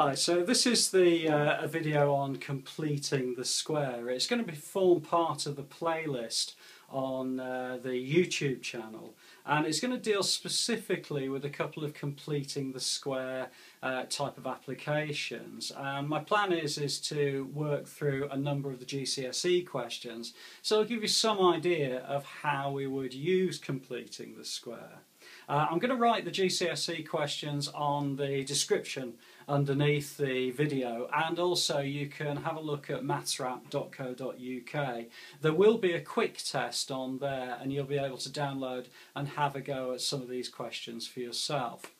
Hi, so this is the uh, a video on completing the square. It's going to be form part of the playlist on uh, the YouTube channel and it's going to deal specifically with a couple of completing the square uh, type of applications. And my plan is, is to work through a number of the GCSE questions so I'll give you some idea of how we would use completing the square. Uh, I'm going to write the GCSE questions on the description underneath the video and also you can have a look at mathswrap.co.uk. There will be a quick test on there and you'll be able to download and have a go at some of these questions for yourself.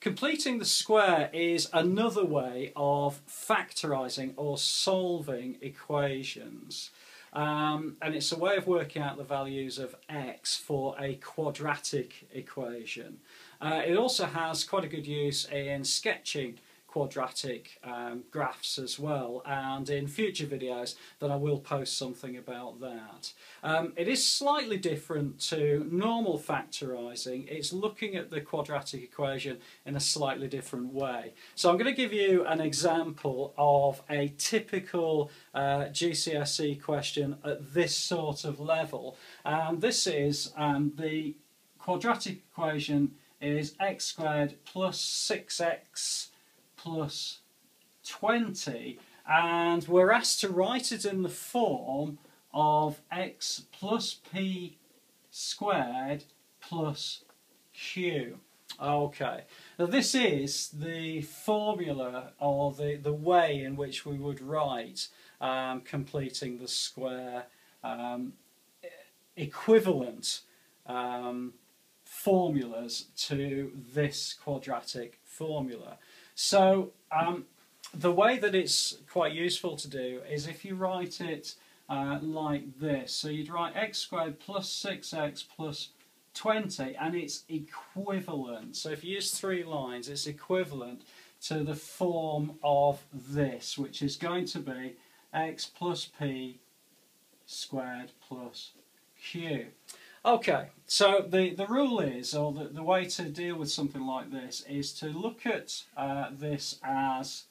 Completing the square is another way of factorising or solving equations. Um, and it's a way of working out the values of x for a quadratic equation. Uh, it also has quite a good use in sketching quadratic um, graphs as well and in future videos then I will post something about that. Um, it is slightly different to normal factorising, it's looking at the quadratic equation in a slightly different way. So I'm going to give you an example of a typical uh, GCSE question at this sort of level and this is um, the quadratic equation is x squared plus 6x plus 20 and we're asked to write it in the form of x plus p squared plus q. Okay, now this is the formula or the, the way in which we would write um, completing the square um, equivalent um, formulas to this quadratic formula. So um, the way that it's quite useful to do is if you write it uh, like this. So you'd write x squared plus 6x plus 20 and it's equivalent. So if you use three lines it's equivalent to the form of this which is going to be x plus p squared plus q. Okay, so the, the rule is, or the, the way to deal with something like this, is to look at uh, this as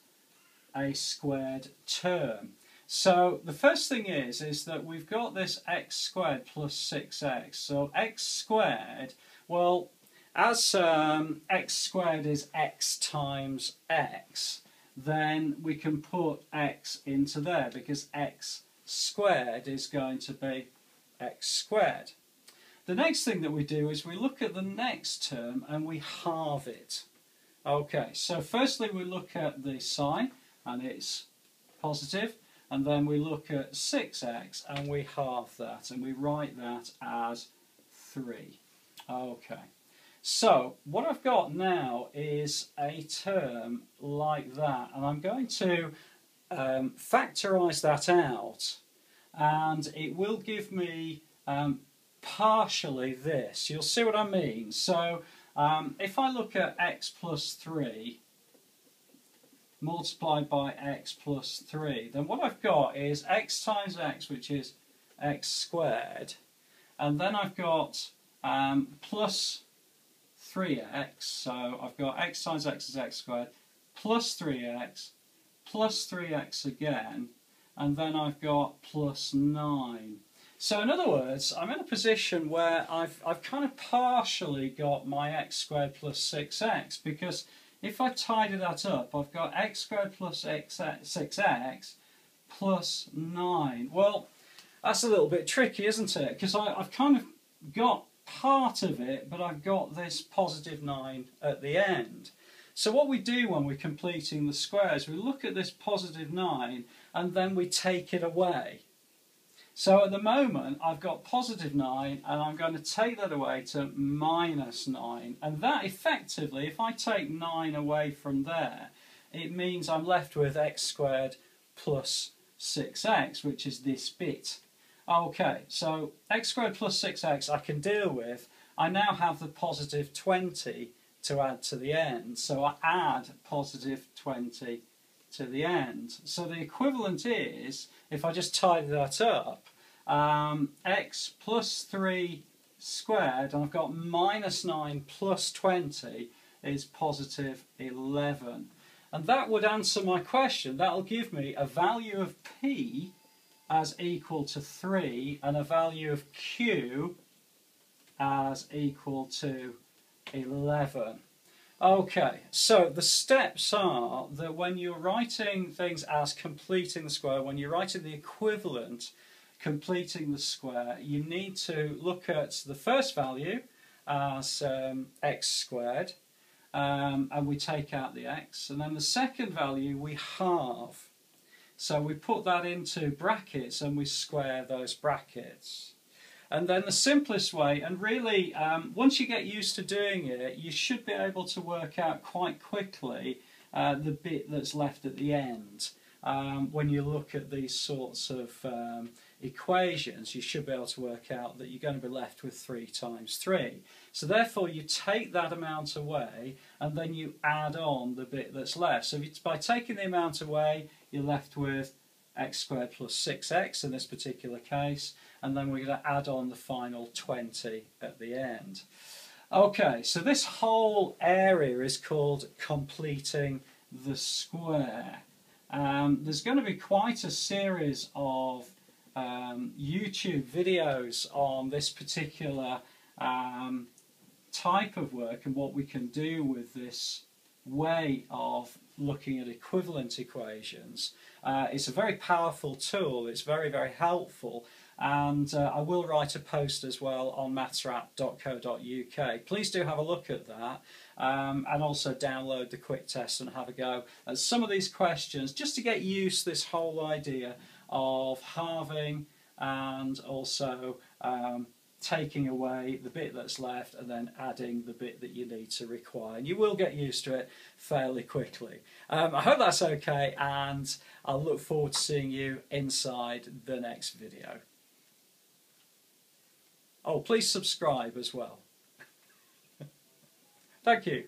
a squared term. So the first thing is, is that we've got this x squared plus 6x. So x squared, well, as um, x squared is x times x, then we can put x into there because x squared is going to be x squared. The next thing that we do is we look at the next term and we halve it. Okay, so firstly we look at the sign and it's positive and then we look at 6x and we halve that and we write that as 3. Okay, so what I've got now is a term like that and I'm going to um, factorise that out and it will give me um, partially this. You'll see what I mean. So um, if I look at x plus 3 multiplied by x plus 3, then what I've got is x times x, which is x squared, and then I've got um, plus 3x, so I've got x times x is x squared, plus 3x, plus 3x again, and then I've got plus 9. So in other words, I'm in a position where I've, I've kind of partially got my x squared plus 6x because if I tidy that up, I've got x squared plus x, 6x plus 9. Well, that's a little bit tricky, isn't it? Because I've kind of got part of it, but I've got this positive 9 at the end. So what we do when we're completing the squares, we look at this positive 9 and then we take it away. So at the moment I've got positive 9 and I'm going to take that away to minus 9 and that effectively, if I take 9 away from there, it means I'm left with x squared plus 6x, which is this bit. Okay, so x squared plus 6x I can deal with. I now have the positive 20 to add to the end, so I add positive 20 to the end. So the equivalent is, if I just tidy that up, um, x plus 3 squared, and I've got minus 9 plus 20 is positive 11. And that would answer my question. That'll give me a value of P as equal to 3 and a value of Q as equal to 11. Okay, so the steps are that when you're writing things as completing the square, when you're writing the equivalent completing the square, you need to look at the first value as um, x squared, um, and we take out the x, and then the second value we halve. So we put that into brackets and we square those brackets. And then the simplest way, and really um, once you get used to doing it, you should be able to work out quite quickly uh, the bit that's left at the end. Um, when you look at these sorts of um, equations, you should be able to work out that you're going to be left with 3 times 3. So therefore you take that amount away and then you add on the bit that's left. So by taking the amount away, you're left with x squared plus 6x in this particular case, and then we're going to add on the final 20 at the end. Okay, so this whole area is called completing the square. Um, there's going to be quite a series of um, YouTube videos on this particular um, type of work and what we can do with this way of looking at equivalent equations. Uh, it's a very powerful tool, it's very, very helpful, and uh, I will write a post as well on mathswrap.co.uk. Please do have a look at that um, and also download the quick test and have a go at some of these questions just to get used to this whole idea of halving and also um, taking away the bit that's left and then adding the bit that you need to require. And you will get used to it fairly quickly. Um, I hope that's okay and I'll look forward to seeing you inside the next video. Oh, please subscribe as well. Thank you.